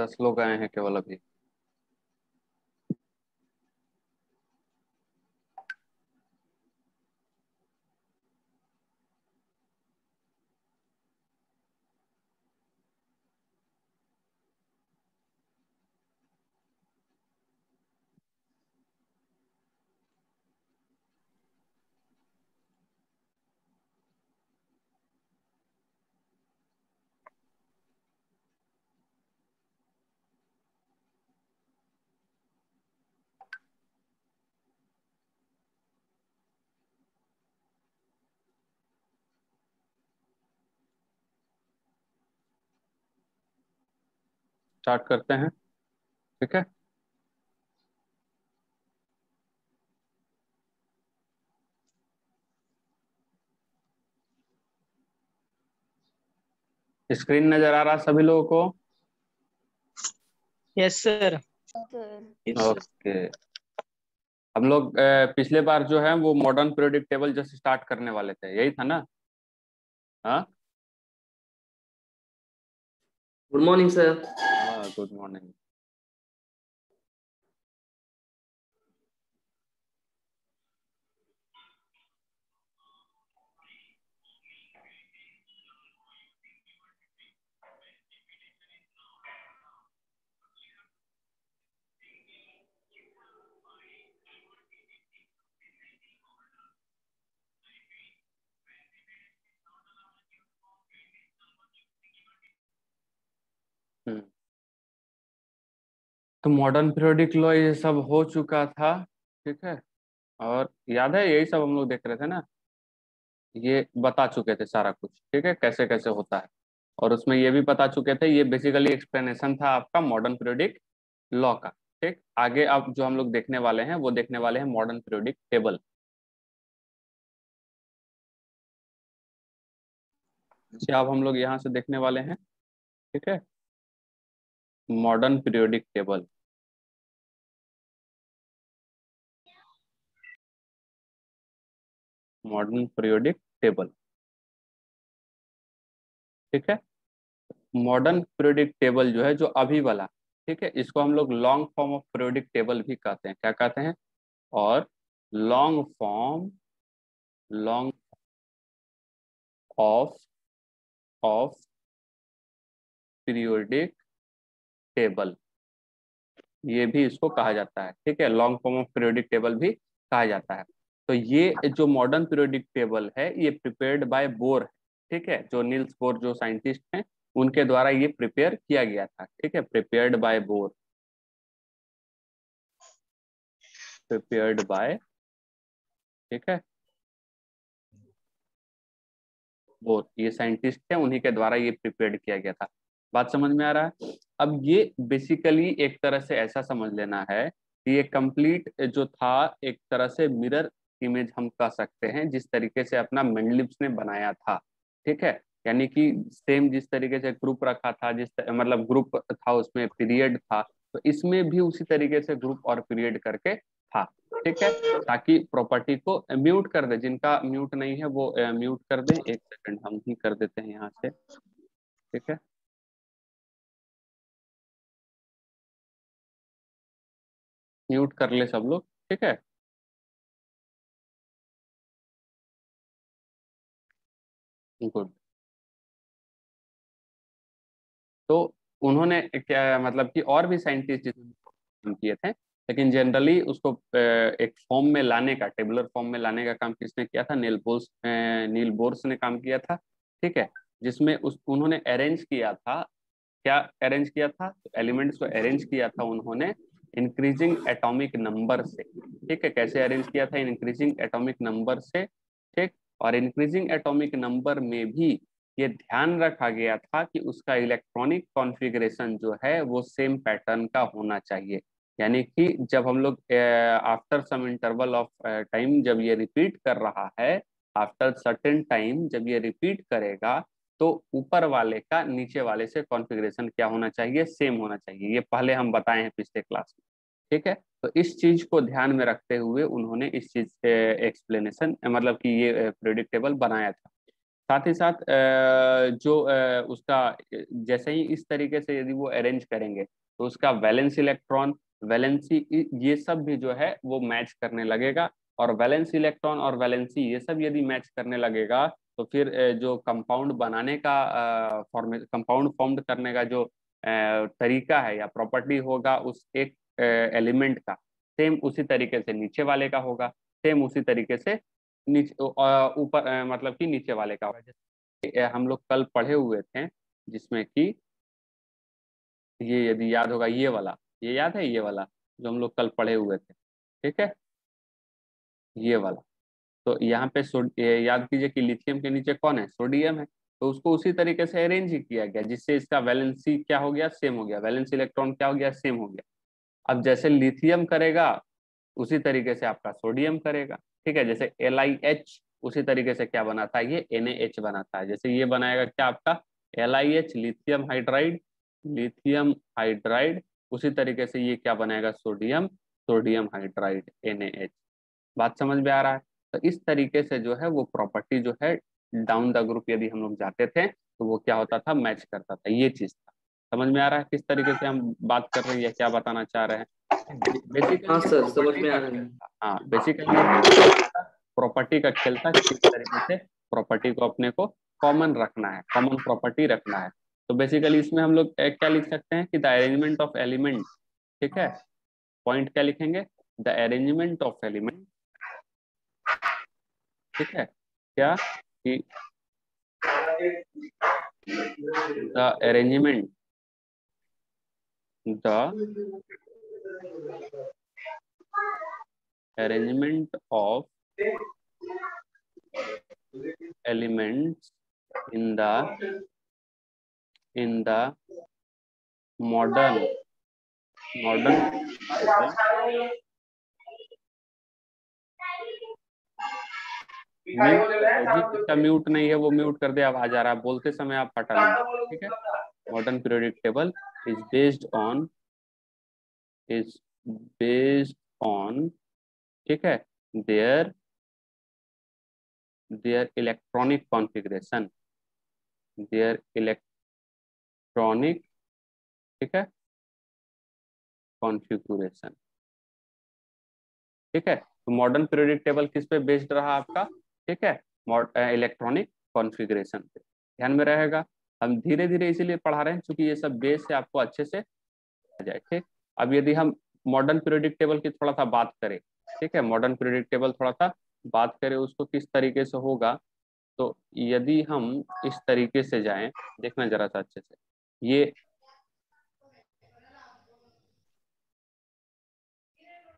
दस लोग आए हैं केवल अभी। स्टार्ट करते हैं। ठीक है? स्क्रीन नज़र आ रहा सभी लोगों को? यस सर ओके हम लोग पिछले बार जो है वो मॉडर्न पीरियोडिक टेबल जैसे स्टार्ट करने वाले थे। यही था ना? हाँ? Good morning sir good morning तो मॉडर्न पीरियोडिक लॉ ये सब हो चुका था, ठीक है? और याद है, यही सब हम लोग देख रहे थे ना? ये बता चुके थे सारा कुछ, ठीक है? कैसे कैसे होता है? और उसमें ये भी बता चुके थे, ये बेसिकली एक्सप्लेनेशन था आपका मॉडर्न पीरियोडिक लॉ का, ठीक? आगे अब जो हम लोग देखने वाले हैं, वो देखने वाले हैं मॉडर्न पीरियोडिक टेबल अब हम लोग यहाँ से देखने वाले हैं, ठीक है? Modern periodic table modern periodic table ठीक है? मॉडर्न पीरियोडिक टेबल जो है, जो अभी वाला, ठीक है? इसको हम लोग long form of periodic table भी कहते हैं। क्या कहते हैं? और long form long of of periodic table ये भी इसको कहा जाता है, ठीक है? Long form of periodic table भी कहा जाता है। तो ये जो मॉडर्न पीरियोडिक टेबल है, ये प्रिपेयर्ड बाय बोर ठीक है? जो नील्स बोर जो साइंटिस्ट हैं, उनके द्वारा ये प्रिपेयर किया गया था, ठीक है? Prepared by Bohr prepared by ठीक है? बोर ये साइंटिस्ट है, उन्हीं के द्वारा ये प्रिपेयर्ड किया गया था। बात समझ में आ रहा है? अब ये बेसिकली एक तरह से ऐसा समझ लेना है कि ये कंप्लीट जो था, एक तरह से मिरर इमेज हम कह सकते हैं, जिस तरीके से अपना मेंडलिप्स ने बनाया था। ठीक है? यानी कि सेम जिस तरीके से ग्रुप रखा था, जिस मतलब ग्रुप था, उसमें पीरियड था तो इसमें भी उसी तरीके से ग्रुप और पीरियड करके था। ठीक है? ताकि प्रॉपर्टी को म्यूट कर दे, जिनका म्यूट नहीं है, वो म्यूट कर दे। एक सेकंड हम ही कर देते हैं यहाँ से। ठीक है? म्यूट कर ले सब लोग। ठीक है? गुड तो उन्होंने क्या मतलब कि और भी साइंटिस्ट काम किए थे, लेकिन जनरली उसको एक फॉर्म में लाने का टेबुलर फॉर्म में लाने का काम किसने किया था? नील बोर्स नील बोर्स ने काम किया था, ठीक है? जिसमें उस, उन्होंने अरेंज किया था, क्या अरेंज किया था? एलिमेंट्स को अरेंज किया था उन्होंने इंक्रीजिंग एटॉमिक नंबर से, ठीक है? कैसे अरेंज किया था? इंक्रीजिंग एटॉमिक नंबर से, ठीक? और इंक्रीजिंग एटॉमिक नंबर में भी ये ध्यान रखा गया था कि उसका इलेक्ट्रॉनिक कॉन्फ़िगरेशन जो है वो सेम पैटर्न का होना चाहिए। यानी कि जब हम लोग after some interval of time जब ये रिपीट कर रहा है आफ्टर सर्टेन टाइम जब ये रिपीट करेगा तो ऊपर वाले का नीचे वाले से कॉन्फ़िगरेशन क्या होना चाहिए? सेम होना चाहिए। ये पहले हम बताए हैं पिछले क्लास में। ठीक है? तो इस चीज़ को ध्यान में रखते हुए उन्होंने इस चीज़ एक्सप्लेनेशन मतलब कि ये प्रोडिक्टेबल बनाया था। साथ ही साथ जो उसका जैसे ही इस तरीके से यदि वो अरेंज करेंगे तो उसका वैलेंस इलेक्ट्रॉन वैलेंसी ये सब भी जो है, वो मैच करने लगेगा। और वैलेंस इलेक्ट्रॉन और वैलेंसी ये सब यदि मैच करने लगेगा तो फिर जो कंपाउंड बनाने का फॉर्मे कंपाउंड फॉर्म करने का जो तरीका है या प्रॉपर्टी होगा, उस एक एलिमेंट का। सेम उसी तरीके से नीचे वाले का होगा, सेम उसी तरीके से नीचे ऊपर मतलब कि नीचे वाले का होगा। हम लोग कल पढ़े हुए थे जिसमें कि ये यदि याद होगा, ये वाला, ये याद है ये वाला जो हम लोग कल पढ़े हुए थे, ठीक है? ये वाला। तो यहाँ पे याद कीजिए कि लिथियम के नीचे कौन है? सोडियम है। तो उसको उसी तरीके से अरेंज ही किया गया, जिससे इसका वैलेंसी क्या हो गया? सेम हो गया। वैलेंस इलेक्ट्रॉन क्या हो गया? सेम हो गया। अब जैसे लिथियम करेगा, उसी तरीके से आपका सोडियम करेगा। ठीक है, जैसे एल आई एच उसी तरीके से क्या बनाता है? ये एन बनाता है। जैसे ये बनाएगा क्या आपका? L I H lithium hydride lithium hydride, उसी तरीके से ये क्या बनाएगा? सोडियम सोडियम हाइड्राइड एनएएच बात समझ में आ रहा है? तो इस तरीके से जो है वो प्रॉपर्टी जो है, डाउन द ग्रुप यदि हम लोग जाते थे तो वो क्या होता था? मैच करता था। ये चीज़ था। समझ में आ रहा है किस तरीके से हम बात कर रहे हैं या क्या बताना चाह रहे हैं? बेसिकली हाँ सर समझ में आ रहा है। हाँ बेसिकली प्रॉपर्टी का खेल था किस तरीके से प्रॉपर्टी को अपने को कॉमन रखना है कॉमन प्रॉपर्टी रखना है। तो बेसिकली इसमें हम लोग क्या लिख सकते हैं कि द अरेंजमेंट ऑफ़ एलिमेंट ठीक है? पॉइंट क्या लिखेंगे? द अरेंजमेंट ऑफ़ एलिमेंट ठीक है? क्या? कि the arrangement the arrangement of elements in the in the modern modern mute mute नहीं है वो म्यूट कर दे आवाज़ आ रहा है बोलते समय आप हटा ठीक है? Modern periodic table is based on is based on ठीक है their their electronic configuration their electronic ठीक है कॉन्फ़िगरेशन ठीक है तो मॉडर्न पीरियोडिक टेबल किस पे बेस्ड रहा आपका? ठीक है इलेक्ट्रॉनिक कॉन्फ़िगरेशन पे। ध्यान में रहेगा हम धीरे धीरे इसीलिए पढ़ा रहे हैं क्योंकि ये सब बेस से आपको अच्छे से आ जाए, ठीक? अब यदि हम मॉडर्न पीरियोडिक टेबल की थोड़ा सा बात करें, ठीक है? मॉडर्न पीरियोडिक टेबल थोड़ा सा बात करें, उसको किस तरीके से होगा? तो यदि हम इस तरीके से जाएँ, देखना जरा सा अच्छे से, ये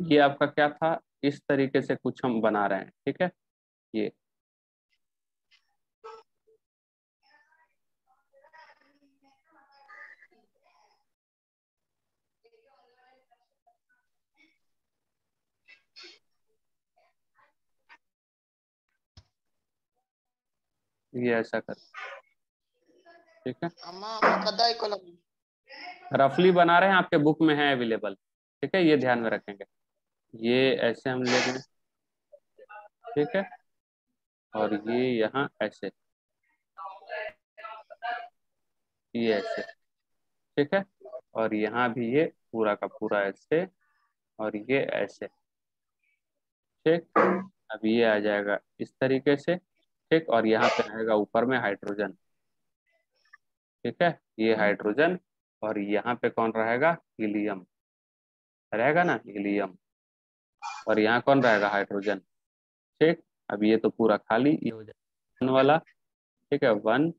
ये आपका क्या था? इस तरीके से कुछ हम बना रहे हैं, ठीक है? ये ये ऐसा कर। ठीक है? रफली बना रहे हैं आपके बुक में है अवेलेबल। ठीक है? ये ध्यान में रखेंगे। ये ऐसे हम ले लें। ठीक है? और ये यहाँ ऐसे। ये ऐसे। ठीक है? और यहाँ भी ये पूरा का पूरा ऐसे और ये ऐसे। ठीक? अब ये आ जाएगा इस तरीके से। ठीक और यहाँ पे रहेगा ऊपर में हाइड्रोजन ठीक है ये हाइड्रोजन और यहाँ पे कौन रहेगा? हीलियम रहेगा ना? हीलियम और यहाँ कौन रहेगा? हाइड्रोजन ठीक अब ये तो पूरा खाली ये हो जाएगा। वाला ठीक है वन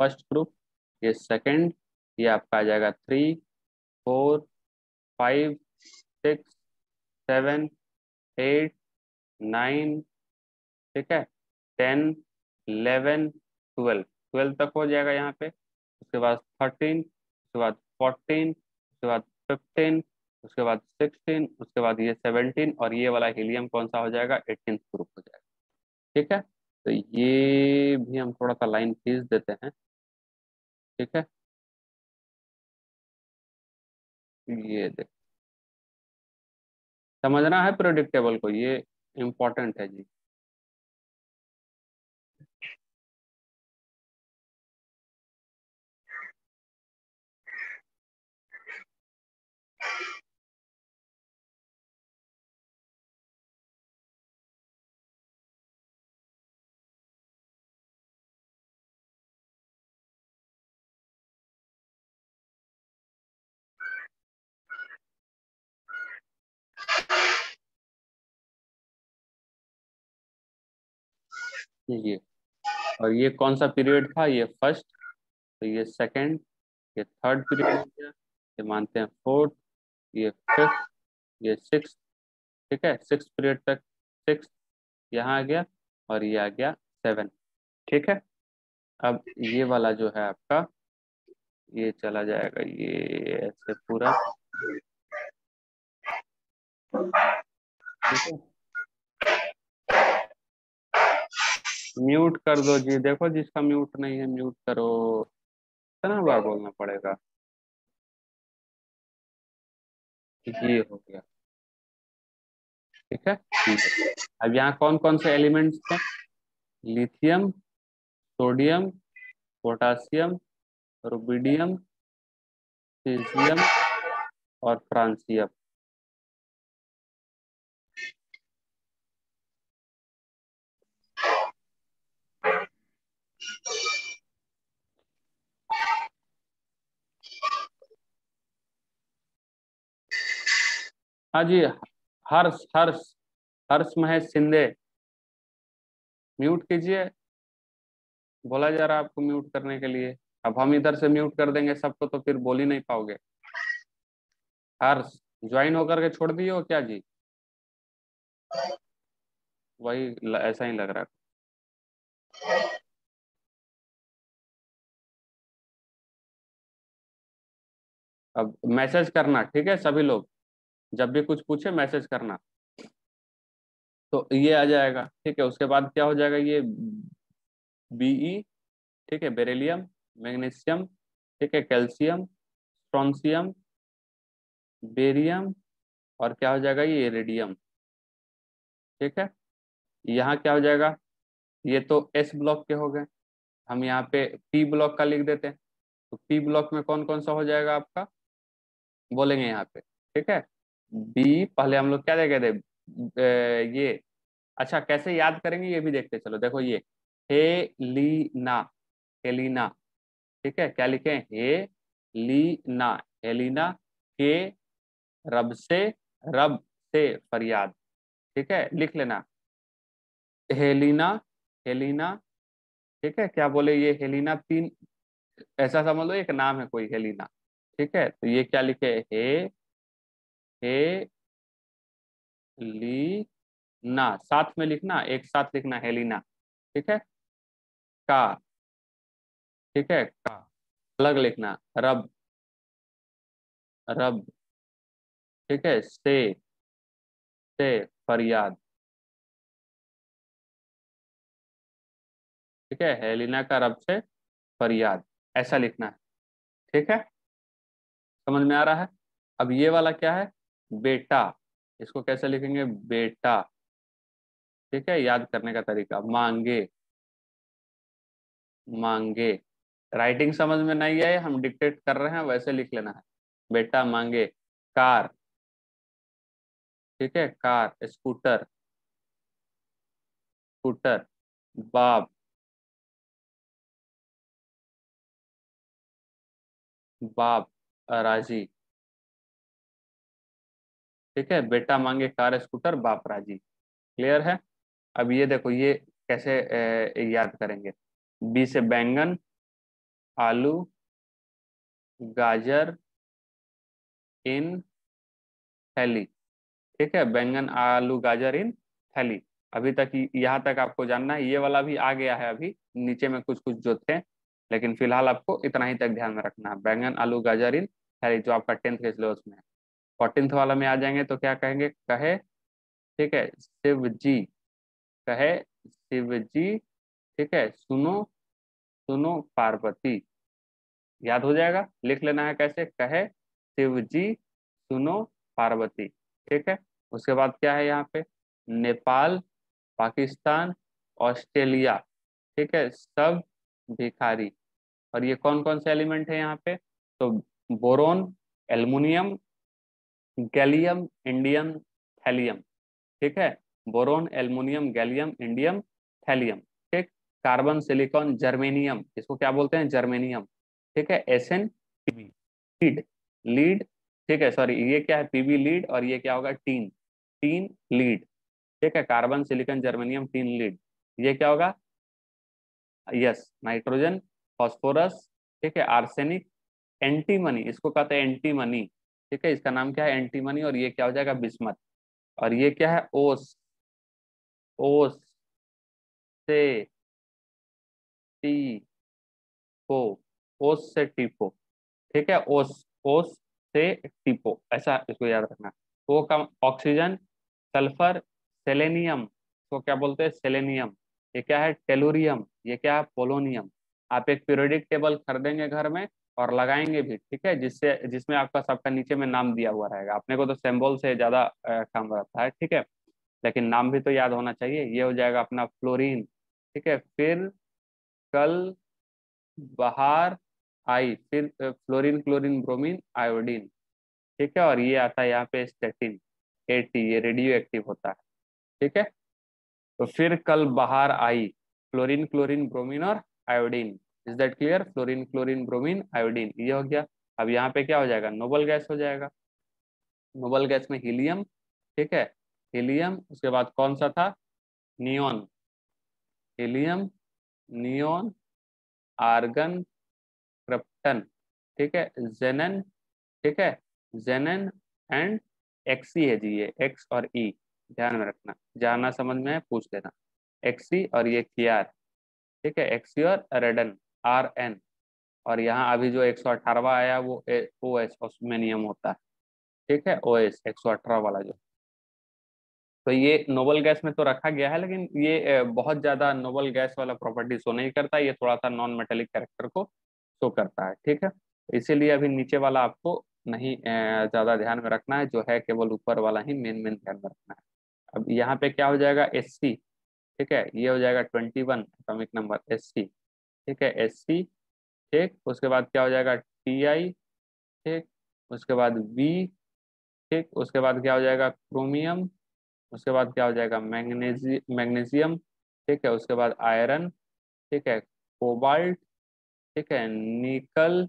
फ़र्स्ट ग्रुप ये सेकंड ये आपका आ जाएगा three four five six seven eight nine ठीक है? टेन इलेवन ट्वेल्व ट्वेल्व तक हो जाएगा यहाँ पे। उसके बाद थर्टीन उसके बाद फोर्टीन उसके बाद फिफ्टीन उसके बाद सिक्सटीन उसके बाद ये सेवनटीन और ये वाला हीलियम कौन सा हो जाएगा? एटीन ग्रुप हो जाएगा। ठीक है? तो ये भी हम थोड़ा सा लाइन खींच देते हैं। ठीक है? ये देख। समझना है प्रोडिक्टेबल को? ये इम्पोर्टेंट है जी। ये और ये कौन सा पीरियड था? ये फ़र्स्ट तो ये सेकंड, ये थर्ड पीरियड ये मानते हैं फोर्थ, ये फिफ्थ, ये सिक्स ठीक है? सिक्स पीरियड तक सिक्स यहाँ आ गया और ये आ गया सेवन, ठीक है? अब ये वाला जो है आपका, ये चला जाएगा, ये ऐसे पूरा, ठीक है? म्यूट कर दो जी। देखो जिसका म्यूट नहीं है म्यूट करो। कितना बार बोलना पड़ेगा। ये हो गया। ठीक है? अब यहाँ कौन कौन से एलिमेंट्स थे? Lithium, sodium, potassium, rubidium caesium और फ्रांसियम। हाँ जी, हर्ष हर्ष हर्ष महेश सिंधे म्यूट कीजिए। बोला जा रहा है आपको म्यूट करने के लिए। अब हम इधर से म्यूट कर देंगे, सबको तो फिर बोल ही नहीं पाओगे। हर्ष, ज्वाइन होकर के छोड़ दिए हो क्या जी? वही ऐसा ही लग रहा है। अब मैसेज करना, ठीक है, सभी लोग? जब भी कुछ पूछे मैसेज करना। तो ये आ जाएगा, ठीक है, उसके बाद क्या हो जाएगा ये? बीई ठीक है बेरेलियम मैग्नीशियम ठीक है कैल्शियम स्ट्रॉन्सियम बेरियम और क्या हो जाएगा ये? रेडियम ठीक है? यहाँ क्या हो जाएगा? ये तो एस ब्लॉक के हो गए। हम यहाँ पे पी ब्लॉक का लिख देते हैं। तो पी ब्लॉक में कौन कौन सा हो जाएगा आपका? बोलेंगे यहाँ पे, ठीक है? बी, पहले हम लोग क्या देखे थे? ये अच्छा कैसे याद करेंगे? ये भी देखते, चलो, देखो ये हे ली ना हेलीना, ठीक है? क्या लिखे हे? लीना, हेलीना, के, रब से रब से फरियाद, ठीक है? लिख लेना। हेलीना हेलीना, ठीक है? क्या बोले ये? हेलीना तीन, ऐसा समझ लो, एक नाम है कोई, हेलीना, ठीक है? तो ये क्या लिखे हे हे ली ना, साथ में लिखना, एक साथ लिखना हेलीना ठीक है? का, ठीक है? का, अलग लिखना, रब रब, ठीक है? से से, फरियाद, ठीक है? हेलिना का रब से फरियाद, ऐसा लिखना है ठीक है? समझ में आ रहा है? अब ये वाला क्या है? बेटा, इसको कैसे लिखेंगे? बेटा। ठीक है, याद करने का तरीका। मांगे। मांगे। राइटिंग समझ में नहीं आए हम डिक्टेट कर रहे हैं, वैसे लिख लेना है। बेटा, मांगे। कार। ठीक है, कार, स्कूटर। स्कूटर। बाप बाप राज़ी। ठीक है? बेटा मांगे कार स्कूटर बाप राज़ी। क्लियर है? अब ये देखो ये कैसे ए, याद करेंगे। बी से बैंगन आलू गाजर इन थैली। ठीक है? बैंगन आलू गाजर इन थैली। अभी तक यहाँ तक आपको जानना है ये वाला भी आ गया है अभी। नीचे में कुछ कुछ जो थे लेकिन फ़िलहाल आपको इतना ही तक ध्यान में रखना है। बैंगन आलू गाजर इन थैली जो आपका टेंथ के सिलेबस में है। फोर्टींथ वाला में आ जाएँगे तो क्या कहेंगे? कहे, ठीक है शिव जी कहे शिव जी ठीक है, सुनो सुनो पार्वती। याद हो जाएगा? लिख लेना है कैसे? कहे शिव जी सुनो पार्वती, ठीक है? उसके बाद क्या है यहाँ पे? नेपाल, पाकिस्तान, ऑस्ट्रेलिया, ठीक है, सब भिखारी। और ये कौन कौन से एलिमेंट है यहाँ पे? तो boron, aluminium gallium, indium, thallium, ठीक है? Boron, aluminium, gallium, indium, thallium, ठीक? कार्बन, सिलिकॉन, जर्मेनियम, इसको क्या बोलते हैं? जर्मेनियम, ठीक है? एस एन लीड लीड, ठीक है? सॉरी, ये क्या है? पीबी लीड, और ये क्या होगा? टीन टीन, लीड, ठीक है? Carbon, silicon, germanium, tin, lead, ये क्या होगा? यस, नाइट्रोजन, फॉस्फोरस, ठीक है? आर्सेनिक, एंटीमनी, इसको कहते हैं एंटीमनी ठीक है, इसका नाम क्या है? एंटीमनी और ये क्या हो जाएगा? बिस्मत। और ये क्या है? ओस। ओस से टी को ओस से टीपो ठीक है, ओस। ओस से टीपो ऐसा इसको याद रखना। वो कम, ऑक्सीजन, सल्फ़र, सेलेनियम। को क्या बोलते हैं? सेलेनियम। ये क्या है? टेलोरियम। ये क्या है? पोलोनियम। आप एक पीरियोडिक टेबल खरीदेंगे घर में और लगाएँगे भी, ठीक है? जिससे, जिसमें आपका, सबका नीचे में नाम दिया हुआ रहेगा। अपने को तो सिंबल से ज़्यादा काम रहता है, ठीक है? लेकिन नाम भी तो याद होना चाहिए। ये हो जाएगा अपना फ्लोरीन, ठीक है? फिर कल बाहर आई, फिर फ्लोरीन, क्लोरीन, ब्रोमीन, आयोडीन, ठीक है? और ये आता है यहाँ पे स्टेटिन, एटी, ये रेडियो एक्टिव होता है, ठीक है? तो फिर कल बाहर आई, फ्लोरीन, क्लोरीन, ब्रोमीन और iodine. Is that clear fluorine chlorine bromine iodine ये हो गया। अब यहाँ पे क्या हो जाएगा? नोबल गैस हो जाएगा। नोबल गैस में हीलियम ठीक है? हीलियम उसके बाद कौन सा था? Neon helium neon argon krypton ठीक है? जेनन ठीक है? जेनन एंड एक्सी है जी ये। एक्स और ई e, ध्यान में रखना। जाना समझ में है पूछ लेना। एक्सी और ये कियार ठीक है? एक्सी और रेडन आर एन और यहाँ अभी जो एक सौ अठारवा आया, वो ओ एस उसमें नियम होता है। ठीक है? ओ एस एक सौ अठारह वाला जो। तो ये नोबल गैस में तो रखा गया है, लेकिन ये बहुत ज़्यादा नोबल गैस वाला प्रॉपर्टी शो नहीं करता। ये थोड़ा सा नॉन मेटेलिक कैरेक्टर को शो करता है। ठीक है? इसीलिए अभी नीचे वाला आपको नहीं ज़्यादा ध्यान में रखना है, जो है केवल ऊपर वाला ही मेन मेन ध्यान में रखना है। अब यहाँ पे क्या हो जाएगा? एस ठीक है? ये हो जाएगा twenty one atomic number S C ठीक है एस सी ठीक। उसके बाद क्या हो जाएगा? टी आई ठीक। उसके बाद वी ठीक। उसके बाद क्या हो जाएगा? क्रोमियम उसके बाद क्या हो जाएगा? मैग्नेजी मैग्नीशियम ठीक है। उसके बाद आयरन ठीक है। कोबाल्ट ठीक है। निकल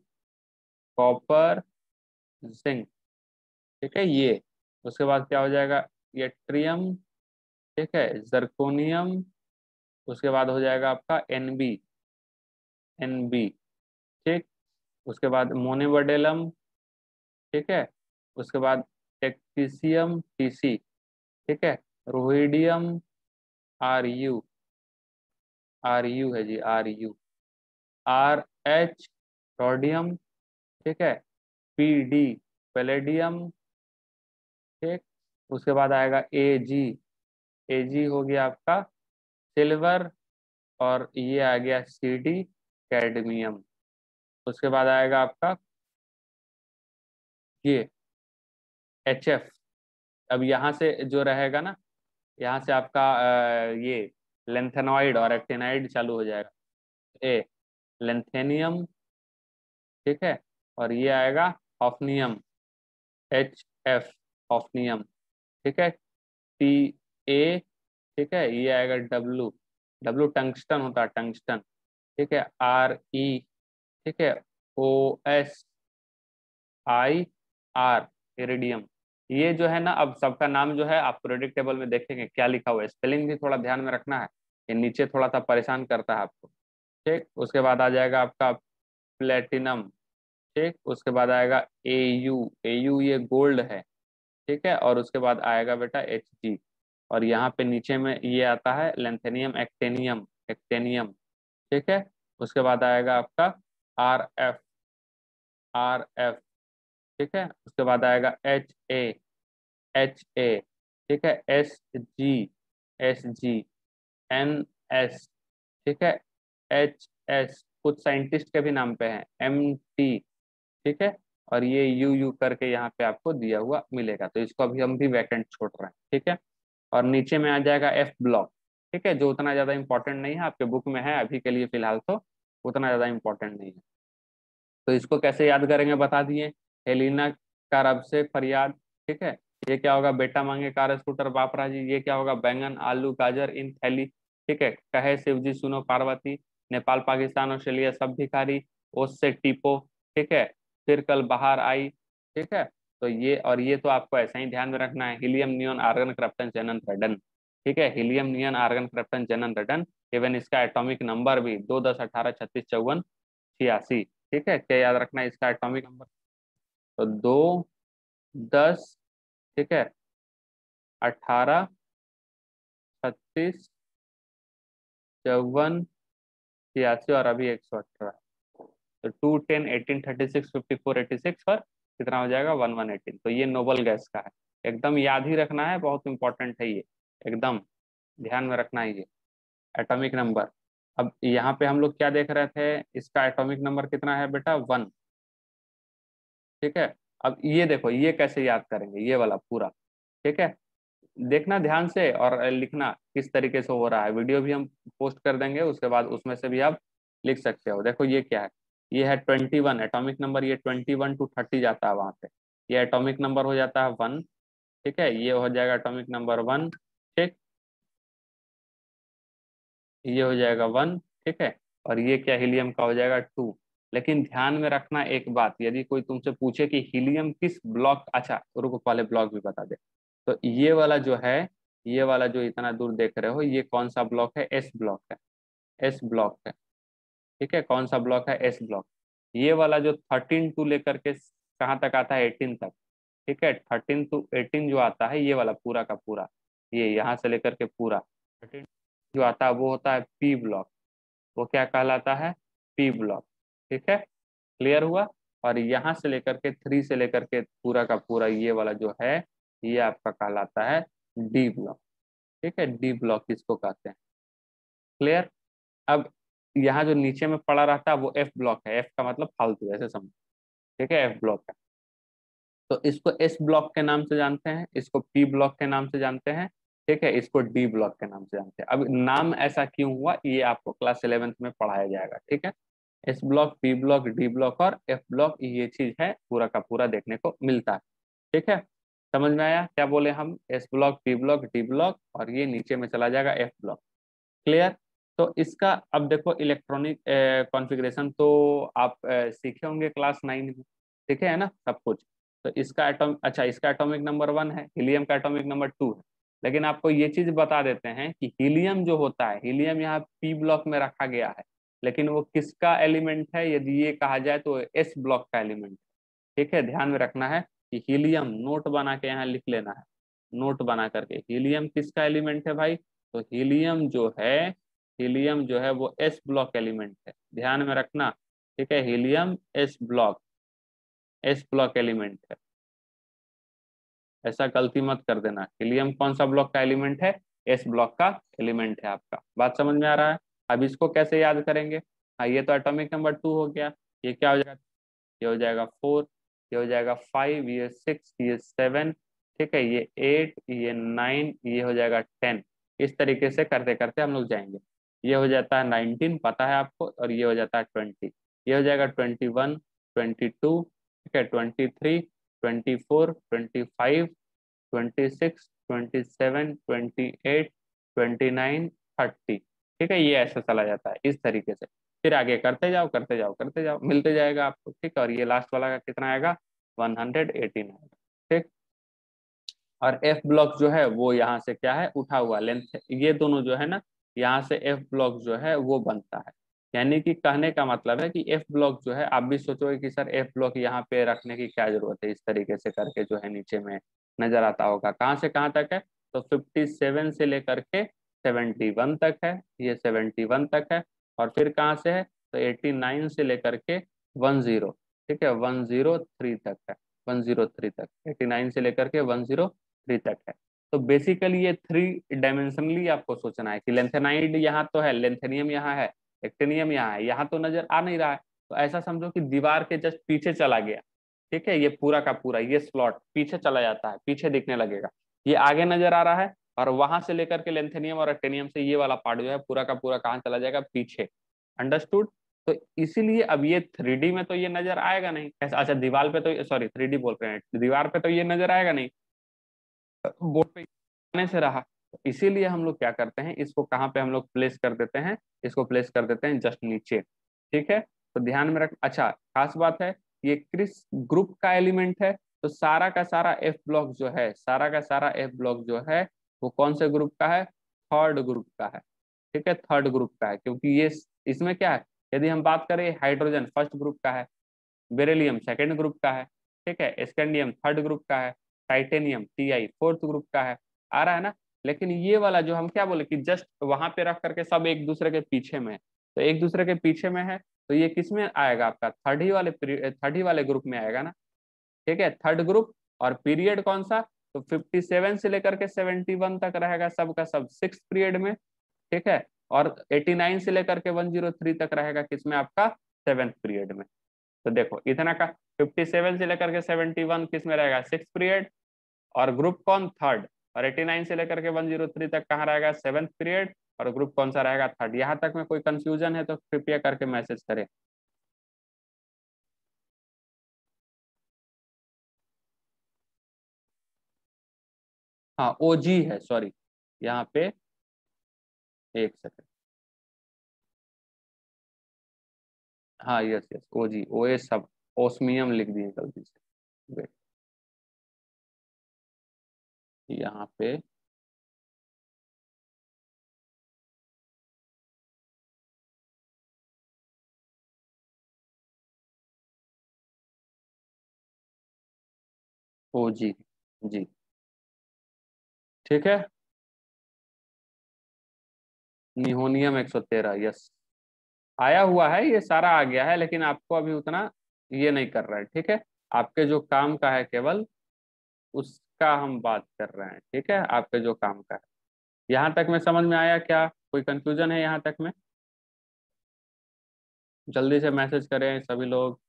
कॉपर जिंक ठीक है। ये। उसके बाद क्या हो जाएगा? ये ट्रियम ठीक है। जर्कोनियम उसके बाद हो जाएगा आपका एन बी एन बी ठीक? उसके बाद मोनेबडेलम ठीक है? उसके बाद टेक्टिसियम टीसी ठीक है? Rhodium R U R U है जी R U R H rhodium ठीक है? पी डी पेलेडियम ठीक? उसके बाद आएगा ए जी ए जी हो गया आपका सिल्वर, और ये आ गया सी डी कैडमियम। उसके बाद आएगा आपका ये एच एफ़ अब यहाँ से जो रहेगा ना, यहाँ से आपका ये लेंथेनॉइड और एक्टेनाइड चालू हो जाएगा। ए, लेंथेनियम, ठीक है? और ये आएगा ऑफनियम एच एफ़ ऑफनियम, ठीक है? टी, ए, ठीक है? ये आएगा डब्लू डब्लू टंगस्टन होता है, टंगस्टन। ठीक है आर ई ठीक है O S I R iridium ये जो है ना, अब सबका नाम जो है, आप प्रोडिक्ट टेबल में देखेंगे, क्या लिखा हुआ है। स्पेलिंग भी थोड़ा ध्यान में रखना है, ये नीचे थोड़ा सा परेशान करता है आपको। ठीक, उसके बाद आ जाएगा आपका प्लेटिनम ठीक, उसके बाद आएगा ए यू ए यू ये गोल्ड है। ठीक है, और उसके बाद आएगा बेटा एच जी और यहाँ पे नीचे में ये आता है लेंथेनियम एक्टेनियम एक्टेनियम ठीक है? उसके बाद आएगा आपका आर एफ़ आर एफ़ ठीक है? उसके बाद आएगा एच ए एच ए ठीक है? S G S G N S ठीक है? एच एस कुछ साइंटिस्ट के भी नाम पे हैं एम टी ठीक है? और ये यू यू करके यहाँ पे आपको दिया हुआ मिलेगा। तो इसको अभी हम भी वैकेंट छोड़ रहे हैं, ठीक है? और नीचे में आ जाएगा एफ़ ब्लॉक ठीक है, जो उतना ज़्यादा इंपॉर्टेंट नहीं है, आपके बुक में है, अभी के लिए फ़िलहाल तो उतना ज़्यादा इंपॉर्टेंट नहीं है। तो इसको कैसे याद करेंगे बता दिए। हेलिना का रब से फरियाद, ठीक है, ये क्या होगा? बेटा मांगे कार, स्कूटर बापरा जी ये क्या होगा? बैंगन, आलू, गाजर, इन थैली, ठीक है, कहे शिव जी सुनो पार्वती, नेपाल, पाकिस्तान, ऑस्ट्रेलिया, सब भिखारी, ओस से टीपो, ठीक है, फिर कल बाहर आई, ठीक है तो ये, और ये तो आपको ऐसा ही ध्यान में रखना है, helium neon argon krypton xenon radon ठीक है? Helium, neon, argon, krypton, xenon radon even इसका एटॉमिक नंबर भी दो, दस, अठारह, छत्तीस, चौवन, छियासी, ठीक है? क्या याद रखना इसका एटॉमिक नंबर? तो दो, दस, ठीक है? अठारह, छत्तीस, चौवन, छियासी और अभी एक सौ अठारह। तो two, ten, eighteen, thirty six, fifty four, eighty six और कितना हो जाएगा? One one, eighteen. तो ये नोबल गैस का है। एकदम याद ही रखना है, बहुत इंपॉर्टेंट है ये। एकदम ध्यान में रखना है ये एटॉमिक नंबर अब यहाँ पे हम लोग क्या देख रहे थे? इसका एटॉमिक नंबर कितना है बेटा? वन ठीक है? अब ये देखो, ये कैसे याद करेंगे? ये वाला पूरा। ठीक है? देखना ध्यान से और लिखना किस तरीके से हो रहा है। वीडियो भी हम पोस्ट कर देंगे, उसके बाद उसमें से भी आप लिख सकते हो। देखो, ये क्या है? ये है ट्वेंटी वन एटोमिक नंबर ये ट्वेंटी वन टू थर्टी जाता है वहाँ पे। ये एटॉमिक नंबर हो जाता है वन ठीक है? ये हो जाएगा एटॉमिक नंबर वन ठीक? ये हो जाएगा वन, ठीक है? और ये क्या, हीलियम का हो जाएगा टू। लेकिन ध्यान में रखना एक बात, यदि कोई तुमसे पूछे कि हीलियम किस ब्लॉक अच्छा रुको, पहले ब्लॉक भी बता दे। तो ये वाला जो है, ये वाला जो इतना दूर देख रहे हो, ये कौन सा ब्लॉक है? एस ब्लॉक है। एस ब्लॉक है। ठीक है? कौन सा ब्लॉक है? S block. ये वाला जो थर्टीन टू लेकर के कहाँ तक आता है? एटीन तक। ठीक है? थर्टीन टू एटीन जो आता है, ये वाला पूरा का पूरा। ये यहाँ से लेकर के पूरा। जो आता है वो होता है पी ब्लॉक वो क्या कहलाता है? पी ब्लॉक ठीक है? क्लियर हुआ? और यहाँ से लेकर के थ्री से लेकर के पूरा का पूरा ये वाला जो है ये आपका कहलाता है डी ब्लॉक ठीक है? डी ब्लॉक इसको कहते हैं। क्लियर अब यहाँ जो नीचे में पड़ा रहता है वो एफ़ ब्लॉक है। एफ़ का मतलब फालतू ऐसे समझो। ठीक है? एफ़ ब्लॉक है। तो इसको एस ब्लॉक के नाम से जानते हैं इसको पी ब्लॉक के नाम से जानते हैं ठीक है इसको डी ब्लॉक के नाम से जानते हैं। अब नाम ऐसा क्यों हुआ? ये आपको क्लास इलेवेंथ में पढ़ाया जाएगा ठीक है? S block P block D block और एफ़ ब्लॉक ये चीज़ है पूरा का पूरा देखने को मिलता है ठीक है? समझ में आया? क्या बोले हम? S block P block D block और ये नीचे में चला जाएगा एफ़ ब्लॉक क्लियर तो इसका अब देखो इलेक्ट्रॉनिक कॉन्फ़िगरेशन तो आप ए, सीखे होंगे क्लास नाइन में ठीक है ना? सब कुछ। तो इसका एटॉम अच्छा इसका एटॉमिक नंबर वन है हीलियम का एटॉमिक नंबर टू है। लेकिन आपको ये चीज़ बता देते हैं कि हीलियम जो होता है, हीलियम यहाँ पी ब्लॉक में रखा गया है, लेकिन वो किसका एलिमेंट है? यदि ये कहा जाए तो एस ब्लॉक का एलिमेंट है। ठीक है, ध्यान में रखना है कि हीलियम नोट बना के यहाँ लिख लेना है। नोट बना करके, हीलियम किसका एलिमेंट है भाई? तो हीलियम जो है, हीलियम जो है वो एस ब्लॉक एलिमेंट है। ध्यान में रखना, ठीक है, helium S block S block element है। ऐसा गलती मत कर देना। हीलियम कौन सा ब्लॉक का एलिमेंट है? एस ब्लॉक का एलिमेंट है आपका। बात समझ में आ रहा है? अब इसको कैसे याद करेंगे? हाँ ये तो एटॉमिक नंबर टू हो गया। ये क्या हो जाएगा? ये हो जाएगा फोर ये हो जाएगा फाइव ये सिक्स ये सेवन ठीक है? ये एट ये नाइन ये हो जाएगा टेन इस तरीके से करते करते हम लोग जाएँगे। ये हो जाता है नाइनटीन पता है आपको? और ये हो जाता है ट्वेंटी ये हो जाएगा ट्वेंटी वन ट्वेंटी टू ठीक है? Twenty three twenty four twenty five twenty six twenty seven twenty eight twenty nine thirty ठीक है, ये ऐसा चला जाता है, इस तरीके से। फिर आगे करते जाओ करते जाओ करते जाओ, मिलते जाएगा आपको, ठीक है? और ये लास्ट वाला का कितना आएगा? वन हंड्रेड एटीन आएगा ठीक? और एफ़ ब्लॉक जो है, वो यहाँ से क्या है? उठा हुआ लेंथ ये दोनों जो है ना, यहाँ से एफ़ ब्लॉक जो है, वो बनता है। यानी कि कहने का मतलब है कि एफ़ ब्लॉक जो है, आप भी सोचोगे कि सर एफ़ ब्लॉक यहाँ पे रखने की क्या ज़रूरत है? इस तरीके से करके जो है नीचे में नज़र आता होगा। कहाँ से कहाँ तक है? तो 57 से लेकर के 71 तक है। ये 71 तक है और फिर कहाँ से है? तो 89 से लेकर के 10 ठीक है? 103 तक है। 103 तक। 89 से लेकर के 103 तक है। तो बेसिकली ये थ्री डायमेंशनली आपको सोचना है कि लेंथेनाइड यहाँ तो है लेंथेनियम यहाँ है। एक्टेनियम यहाँ है, यहाँ तो नज़र आ नहीं रहा है। तो ऐसा समझो कि दीवार के जस्ट पीछे चला गया। ठीक है? ये पूरा का पूरा, ये स्लॉट पीछे चला जाता है, पीछे दिखने लगेगा। ये आगे नज़र आ रहा है और वहाँ से लेकर के लेंथेनियम और एक्टेनियम से ये वाला पार्ट जो है पूरा का पूरा कहाँ चला जाएगा? पीछे। अंडरस्टूड तो इसीलिए अब ये थ्री में तो ये नज़र आएगा नहीं। अच्छा दीवार पे तो सॉरी थ्री बोल रहे हैं। दीवार पे तो ये नज़र आएगा नहीं। बोर्ड पे आने से रहा। इसीलिए हम लोग क्या करते हैं, इसको कहाँ पे हम लोग प्लेस कर देते हैं, इसको प्लेस कर देते हैं जस्ट नीचे, ठीक है? तो ध्यान में रख अच्छा खास बात है, ये क्रिस ग्रुप का एलिमेंट है तो सारा का सारा एफ़ ब्लॉक जो है, सारा का सारा एफ़ ब्लॉक जो है, वो कौन से ग्रुप का है? थर्ड ग्रुप का है, ठीक है? थर्ड ग्रुप का है, क्योंकि ये इसमें क्या है, यदि हम बात करें हाइड्रोजन फ़र्स्ट ग्रुप का है बेरेलियम सेकेंड ग्रुप का है, ठीक है? स्कैंडियम थर्ड ग्रुप का है titanium T I fourth group का है, आ रहा है ना? लेकिन ये वाला जो हम क्या बोले कि जस्ट वहाँ पे रख करके सब एक दूसरे के पीछे में तो एक दूसरे के पीछे में है तो ये किसमें आएगा आपका? थर्ड ही वाले थर्ड ही वाले ग्रुप में आएगा ना? ठीक है थर्ड ग्रुप और पीरियड कौन सा? तो 57 से लेकर के 71 तक रहेगा सबका सब सिक्स पीरियड में, ठीक है? और 89 से लेकर के 103 तक रहेगा किसमें आपका सेवेंथ पीरियड में। तो देखो, इतना का 57 से लेकर के 71 किसमें रहेगा? सिक्स पीरियड और ग्रुप कौन? थर्ड और 89 से लेकर के 103 तक कहाँ रहेगा? Seventh period. और ग्रुप कौन सा रहेगा? थर्ड। यहाँ तक में कोई कंफ्यूजन है तो कृपया करके मैसेज करें। हाँ ओजी है सॉरी यहाँ पे एक सेकेंड हाँ yes yes O G O A सब ओस्मियम लिख दिए गलती से। वेट यहाँ पे ओ जी जी। ठीक है? Nihonium 113 yes. आया हुआ है, ये सारा आ गया है, लेकिन आपको अभी उतना ये नहीं कर रहा है, ठीक है? आपके जो काम का है केवल उसका हम बात कर रहे हैं, ठीक है? आपके जो काम का है। यहाँ तक में समझ में आया क्या? कोई कंफ्यूजन है यहाँ तक में? जल्दी से मैसेज करें सभी लोग।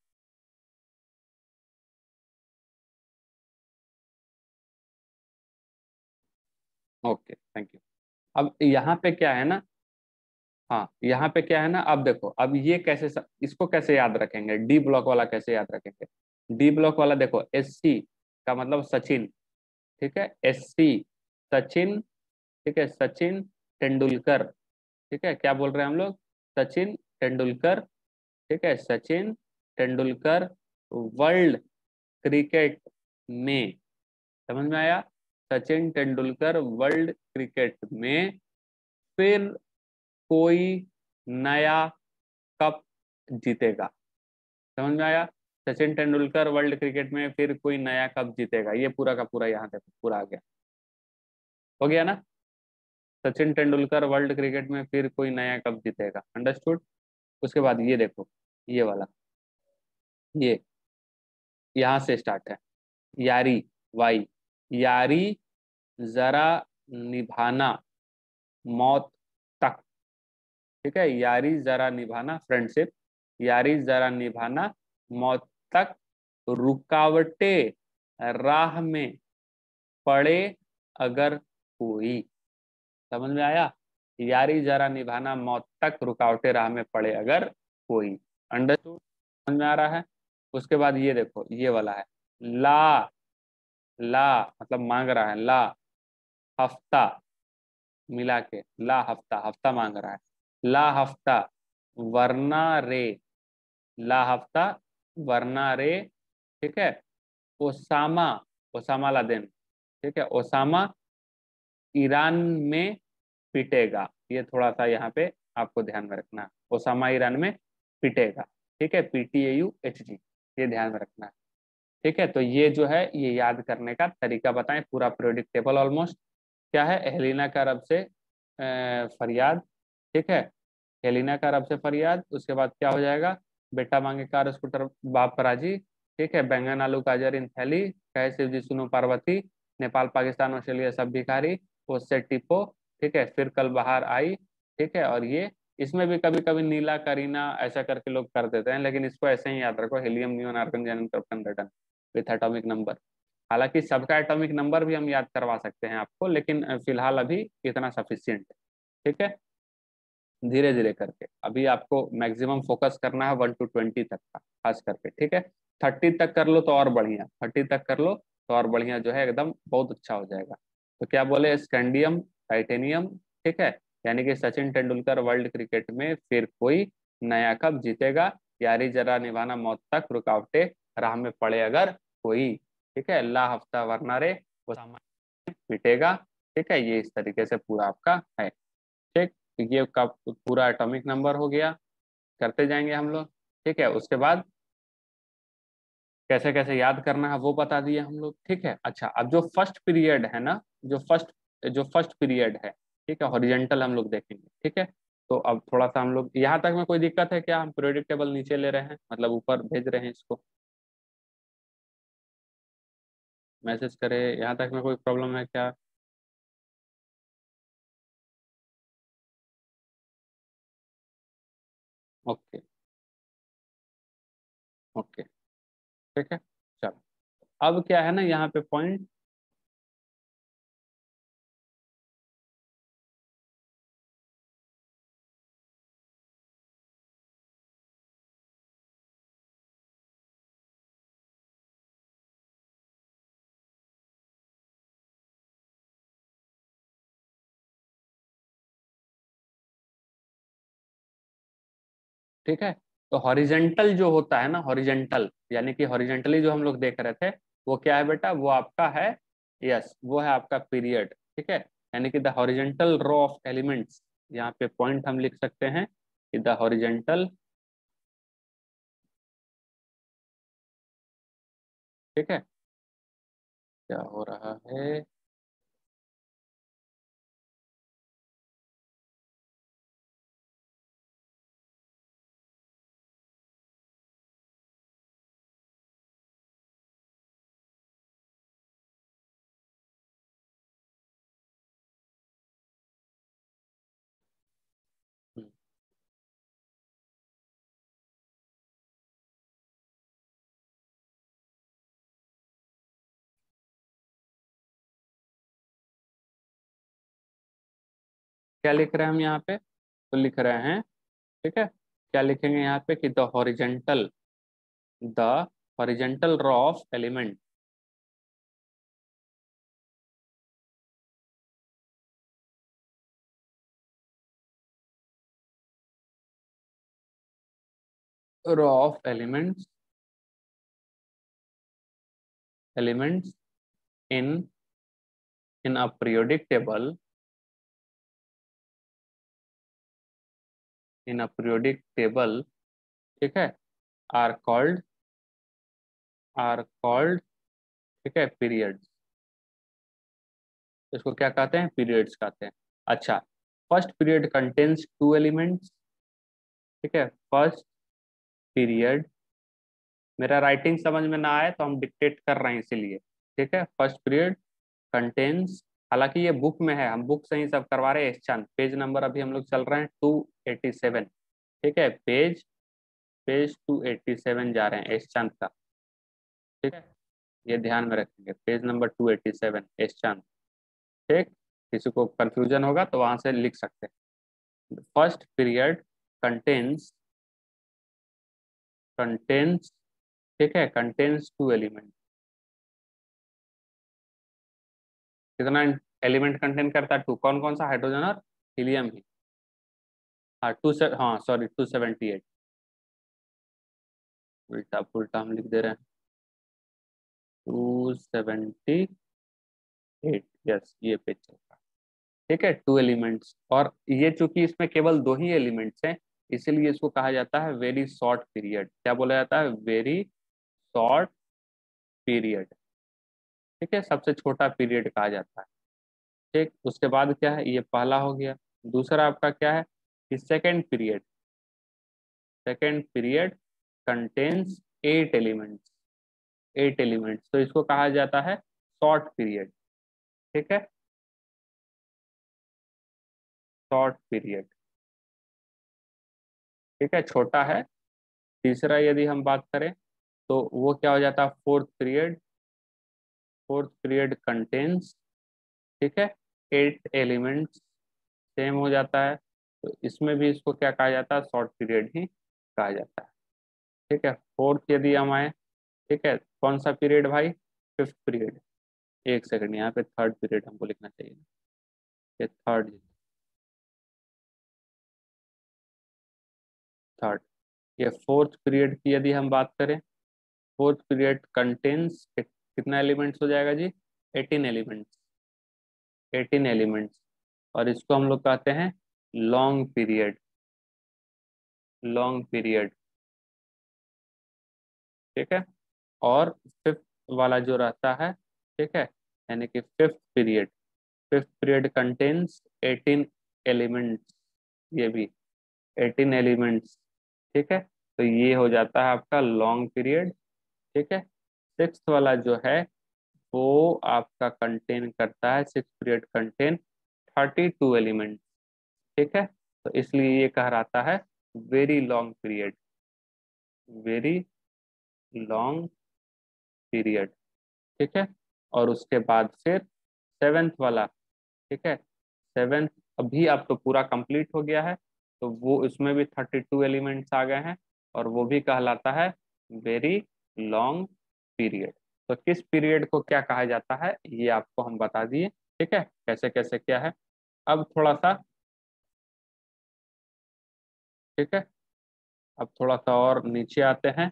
ओके थैंक यू अब यहाँ पे क्या है ना? हाँ यहाँ पे क्या है ना? अब देखो, अब ये कैसे इसको कैसे याद रखेंगे? डी ब्लॉक वाला कैसे याद रखेंगे? डी ब्लॉक वाला देखो एस सी का मतलब सचिन। ठीक है? एस सी सचिन, ठीक है? सचिन तेंदुलकर, ठीक है? क्या बोल रहे हैं हम लोग? सचिन तेंदुलकर, ठीक है? सचिन तेंदुलकर वर्ल्ड क्रिकेट में, समझ में आया? सचिन तेंदुलकर वर्ल्ड क्रिकेट में फिर कोई नया कप जीतेगा, समझ में आया? सचिन तेंदुलकर वर्ल्ड क्रिकेट में फिर कोई नया कप जीतेगा। ये पूरा का पूरा यहाँ देखो पूरा आ गया। हो गया ना? सचिन तेंदुलकर वर्ल्ड क्रिकेट में फिर कोई नया कप जीतेगा। अंडरस्टूड? उसके बाद ये देखो, ये वाला। ये, यहाँ से स्टार्ट है। यारी, वाई। यारी, जरा निभाना, मौत तक। ठीक है? यारी, जरा निभाना फ्रेंडशिप यारी, जरा निभाना, मौत तक रुकावटे राह में पड़े अगर कोई समझ में आया? यारी जरा निभाना, मौत तक रुकावटे राह में पड़े अगर कोई अंडरस्टूड? समझ में आ रहा है? उसके बाद ये देखो, ये वाला है। ला ला मतलब मांग रहा है, ला, हफ़्ता, मिला के। ला, हफ़्ता हफ़्ता मांग रहा है। ला, हफ़्ता, वरना रे। ला, हफ़्ता वरना रे, ठीक है? ओसामा ओसामा लादेन, ठीक है? ओसामा ईरान में पिटेगा। ये थोड़ा सा यहाँ पे आपको ध्यान में रखना। ओसामा ईरान में पिटेगा, ठीक है? पीटी यू एच जी, ये ध्यान में रखना। है ठीक है? तो ये जो है, ये याद करने का तरीका बताएँ। पूरा प्रोडिक्ट टेबल ऑलमोस्ट क्या है? एहलीना का रब से फरियाद, ठीक है? एहलीना का रब से फरियाद, उसके बाद क्या हो जाएगा? बेटा मांगे कार स्कूटर बाप राज़ी। ठीक है, बैंगन, आलू, गाजर, इन थैली। कहे शिव जी सुनो पार्वती, नेपाल, पाकिस्तान, ऑस्ट्रेलिया, सब भिखारी, उससे टिपो। ठीक है, फिर कल बाहर आई। ठीक है, और ये, इसमें भी कभी कभी नीला करीना ऐसा करके लोग कर देते हैं, लेकिन इसको ऐसे ही याद रखो, helium, neon, argon xenon krypton radon with atomic number. हालाँकि सबका एटॉमिक नंबर भी हम याद करवा सकते हैं आपको, लेकिन फ़िलहाल अभी इतना सफिशियंट है। ठीक है? धीरे धीरे करके। अभी आपको मैक्सिमम फोकस करना है वन टू ट्वेंटी तक का, खास करके, ठीक है? थर्टी तक कर लो तो और बढ़िया, थर्टी तक कर लो तो और बढ़िया जो है एकदम बहुत अच्छा हो जाएगा। तो क्या बोले? स्कैंडियम, टाइटेनियम, ठीक है? यानी कि सचिन तेंदुलकर वर्ल्ड क्रिकेट में फिर कोई नया कप जीतेगा, यारी जरा निभाना मौत तक रुकावटे राह में पड़े अगर कोई, ठीक है? अल्लाह हफ़्ता वरना रे, वो पिटेगा, ठीक है? ये इस तरीके से पूरा आपका है, ठीक? ये का पूरा एटॉमिक नंबर हो गया, करते जाएँगे हम लोग, ठीक है? उसके बाद कैसे कैसे याद करना है वो बता दिए हम लोग, ठीक है? अच्छा अब जो फ़र्स्ट पीरियड है ना, जो फ़र्स्ट जो फ़र्स्ट पीरियड है, ठीक है? हॉरिजेंटल हम लोग देखेंगे, ठीक है? तो अब थोड़ा सा हम लोग, यहाँ तक में कोई दिक्कत है क्या? हम पीरियडिक टेबल नीचे ले रहे हैं मतलब ऊपर भेज रहे हैं इसको। मैसेज करे, यहाँ तक में कोई प्रॉब्लम है क्या? ओके। ओके। ठीक है? चलो। अब क्या है ना यहाँ पे पॉइंट ठीक है? तो हॉरिजेंटल जो होता है ना हॉरिजेंटल यानी कि हॉरिजेंटली जो हम लोग देख रहे थे, वो क्या है बेटा? वो आपका है यस वो है आपका पीरियड ठीक है? यानी कि the horizontal row of elements यहाँ पे पॉइंट हम लिख सकते हैं कि द हॉरिजेंटल ठीक है? क्या हो रहा है? क्या लिख रहे हैं हम यहाँ पे? तो लिख रहे हैं, ठीक है? क्या लिखेंगे यहाँ पे कि the horizontal the horizontal row of element row of elements elements in in a periodic table. In a periodic table, ठीक है? Are called are called, ठीक है? Periods. इसको क्या कहते हैं? Periods कहते हैं। अच्छा first period contains two elements ठीक है? फ़र्स्ट पीरियड मेरा राइटिंग समझ में ना आए तो हम डिक्टेट कर रहे हैं इसीलिए, ठीक है? फ़र्स्ट पीरियड कंटेन्स हालाँकि ये बुक में है, हम बुक से ही सब करवा रहे हैं एस पेज नंबर अभी हम लोग चल रहे हैं टू एटी सेवन। ठीक है, page page two eighty seven जा रहे हैं एस चाँद का। ठीक है, ये ध्यान में रखेंगे, page number two eighty seven S चाँद ठीक, किसी को कंफ्यूजन होगा तो वहाँ से लिख सकते हैं। फ़र्स्ट पीरियड कंटेन्स कंटेन्स ठीक है कंटेन्स टू एलिमेंट कितना एलिमेंट कंटेन करता है? टू कौन कौन सा हाइड्रोजन और हीलियम ही? हाँ टू से हाँ सॉरी टू सेवेंटी एट उल्टा पुल्टा हम लिख दे रहे हैं। टू सेवेंटी एट यस ये पेज चल रहा ठीक है टू एलिमेंट्स और ये चूँकि इसमें केवल दो ही एलिमेंट्स हैं, इसीलिए इसको कहा जाता है वेरी शॉर्ट पीरियड क्या बोला जाता है? वेरी शॉर्ट पीरियड ठीक है, सबसे छोटा पीरियड कहा जाता है। ठीक, उसके बाद क्या है? ये पहला हो गया। दूसरा आपका क्या है? कि second period second period contains eight elements eight elements तो इसको कहा जाता है शॉर्ट पीरियड ठीक है? शॉर्ट पीरियड ठीक है, छोटा है। तीसरा यदि हम बात करें तो वो क्या हो जाता है? Fourth period fourth period contains ठीक है एट एलिमेंट्स सेम हो जाता है। तो इसमें भी इसको क्या कहा जाता है? शॉर्ट पीरियड ही कहा जाता है। ठीक है फोर्थ यदि हम आए, ठीक है, कौन सा पीरियड भाई? फिफ्थ पीरियड एक सेकंड यहाँ पे थर्ड पीरियड हमको लिखना चाहिए। ये थर्ड थर्ड ये फोर्थ पीरियड की यदि हम बात करें फोर्थ पीरियड कंटेन्स कितना एलिमेंट्स हो जाएगा जी? Eighteen elements. Eighteen elements. और इसको हम लोग कहते हैं लॉन्ग पीरियड। Long period. ठीक है? और फिफ्थ वाला जो रहता है, ठीक है? यानी कि fifth period. Fifth period contains eighteen elements ये भी। एटीन एलिमेंट्स ठीक है? तो ये हो जाता है आपका लॉन्ग पीरियड। ठीक है? सिक्स वाला जो है, वो आपका कंटेन करता है six period contain thirty two element ठीक है? तो इसलिए ये कह रहा है very long period very long period ठीक है? और उसके बाद फिर सेवेंथ वाला, ठीक है? सेवेंथ अभी आप तो पूरा कंप्लीट हो गया है तो वो उसमें भी थर्टी टू एलिमेंट्स आ गए हैं, और वो भी कहलाता है वेरी लॉन्ग पीरियड। तो किस पीरियड को क्या कहा जाता है, ये आपको हम बता दिए, ठीक है? कैसे कैसे, क्या है? अब थोड़ा सा ठीक है? अब थोड़ा सा और नीचे आते हैं।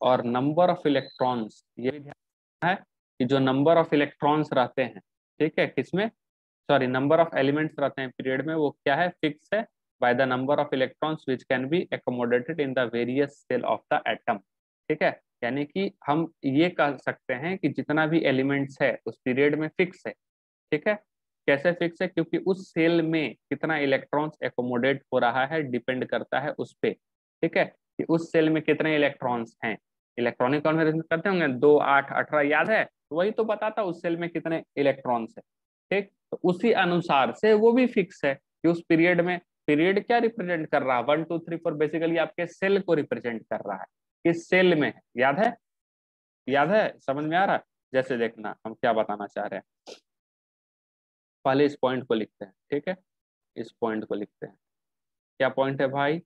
और नंबर ऑफ़ इलेक्ट्रॉन्स, ये भी ध्यान है कि जो नंबर ऑफ़ इलेक्ट्रॉन्स रहते हैं, ठीक है? किसमें सॉरी, नंबर ऑफ़ एलिमेंट्स रहते हैं पीरियड में, वो क्या है? फिक्स है। By the number of electrons which can be accommodated in the various shell of the atom, ठीक है? यानी कि हम ये कह सकते हैं कि जितना भी एलिमेंट्स है, उस पीरियड में फिक्स है, ठीक है? कैसे फिक्स है? क्योंकि उस सेल में कितना इलेक्ट्रॉन्स एकोमोडेट हो रहा है डिपेंड करता है उस पर ठीक है? कि उस सेल में कितने इलेक्ट्रॉन्स हैं? इलेक्ट्रॉनिक कॉन्फिगरेशन करते होंगे? दो, आठ, अठारह, याद है? वही तो बताता उस सेल में कितने इलेक्ट्रॉन्स है, ठीक? तो उसी अनुसार से वो भी फिक्स है कि उस पीरियड में, पीरियड क्या रिप्रेजेंट कर रहा है? One two three four basically आपके सेल को रिप्रेजेंट कर रहा है। किस सेल में? है याद है? याद है? समझ में आ रहा है? जैसे देखना, हम क्या बताना चाह रहे हैं। पहले इस पॉइंट को लिखते हैं, ठीक है? इस पॉइंट को लिखते हैं। क्या पॉइंट है भाई?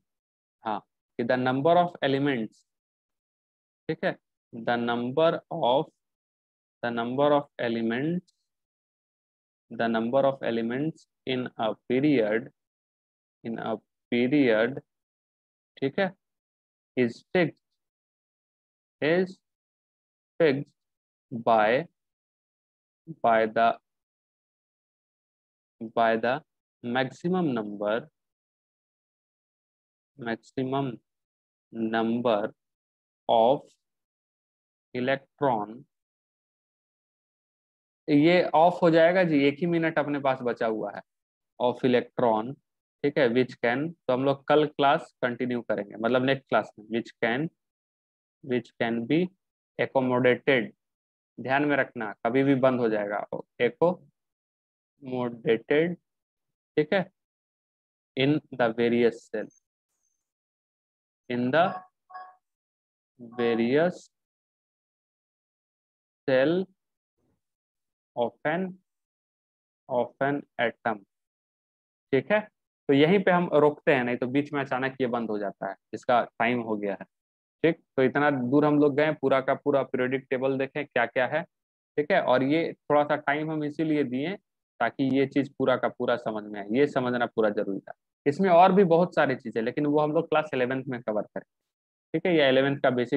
हाँ कि द नंबर ऑफ़ एलिमेंट्स ठीक है? The number of the number of elements the number of elements in a period in a period ठीक है? Is fixed is fixed by by the by the maximum number maximum number of electron ये off हो जाएगा जी, एक ही minute अपने पास बचा हुआ है ऑफ़ इलेक्ट्रॉन ठीक है विच कैन तो हम लोग कल क्लास कंटिन्यू करेंगे मतलब नेक्स्ट क्लास में which can which can be accommodated ध्यान में रखना, कभी भी बंद हो जाएगा। एको मोडेटेड ठीक है? In the various shell in the various shell of an of an atom ठीक है? तो यहीं पे हम रोकते हैं, नहीं तो बीच में अचानक ये बंद हो जाता है। इसका टाइम हो गया है। ठीक तो इतना दूर हम लोग गए, पूरा का पूरा पीरियडिक टेबल देखें क्या क्या है, ठीक है, और ये थोड़ा सा टाइम हम इसीलिए दिए ताकि ये चीज़ पूरा का पूरा समझ में आए, ये समझना पूरा ज़रूरी था। इसमें और भी बहुत सारी चीज़ें, लेकिन वो हम लोग क्लास इलेवेंथ में कवर करें, ठीक है, ये इलेवेंथ का बेसिक